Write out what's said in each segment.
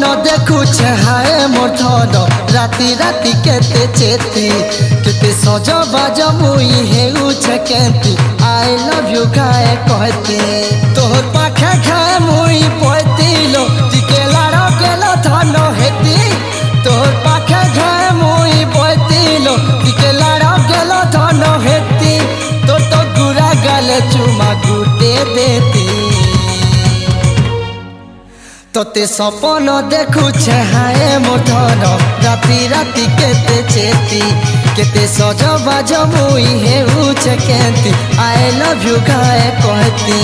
মন দেখুছে, হায় মোর ধন। রাতি রাতি কেতে চেতি কেতে সজ বাজ, মুই হেউছে কেতি আই লভ ইউ গায়ে কহতে। তোর পাখে খায় মুই পয়তিল টিকে লাড় গেল ধন হেতি। তোর পাখে খায় মুই পয়তিল টিকে লাড় গেল ধন হেতি। তোর তো গুড়া গালে চুমা তোতে সপন দেখুছে হায় মোর ধন রাতি রাতি কেতে চেতি কেতে সজ বাজ মুই হেউছে কেতি আই লভ ইউ গায়ে কহতি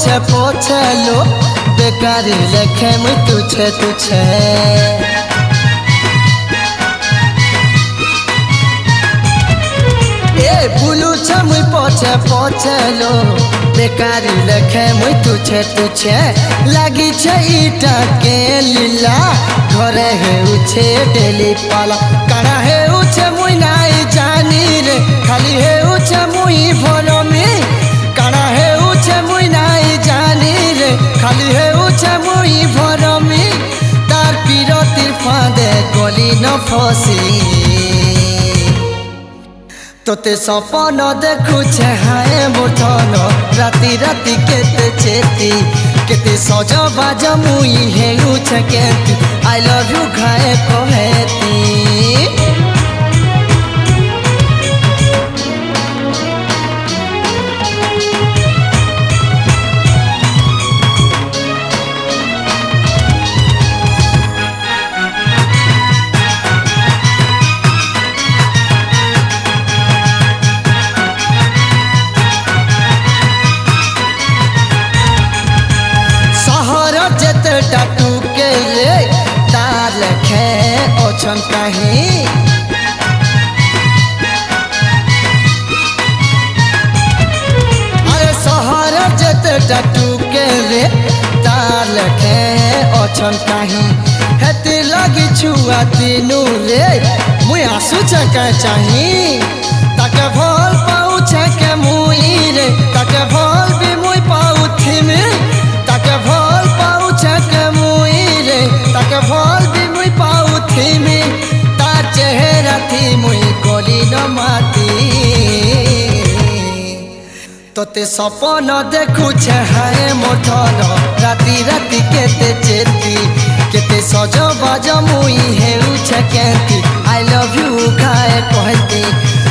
পছে পছে লো বেকারি লেখে মুই তুছে তুছে এ বুলুছে মুই পছে পছে লো বেকারি লেখে মুই তুছে তুছে লাগিছে ইটা কে লীলা ঘরে হেউছে ডেলি পালা কারা হেউছে মুই নাই জানি রে খালি হেউছে মুই ভরমি ফসি তোতে সপন দেখুছে হায় মোর রাতি রাতি কেতে চেতি কেতে সজ বাজ মুই হেউছে কেতি আই লভ ইউ ঘায়ে কহেতি যেতেটা টুকে রে তার লেখে অছন কাহি আরে সহর যেতেটা টুকে রে তার লেখে অছন কাহি হেতি লাগি ছুয়া তিনু রে মুই আসুছে কে চাহি তাকে ভল তোতে সপন দেখুছে, হায় মোর ধন। রাতি রাতি কেতে চেতি, কেতে সজ বাজ মুই হেউছে কেতি। আই লভ ইউ খায় কহতি,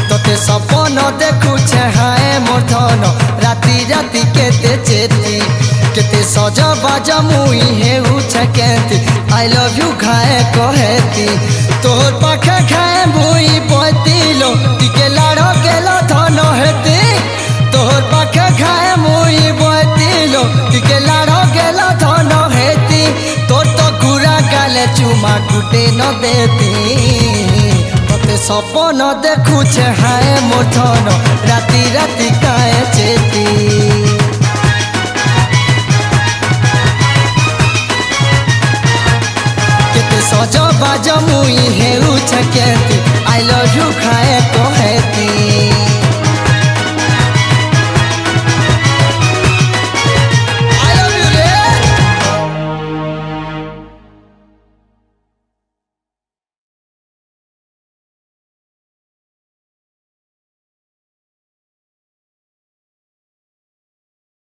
তোতে সপন দেখুছে, হায় মোর ধন। রাতি রাতি কেতে চেতি, কেতে সজ বাজ মুই হেউছে কেতি। আই লভ ইউ খায় কহতি, তোর পাখে খায় বইতিল লাড় গেল ধন হেতি। তোর তো ঘুরা গালে চুমা গুটে ন দেতি। তোতে সপন দেখুছে হায় মোর ধন। রাতি রাতি কায়ে চেতি। কেতে সজ বাজ মুই কেতে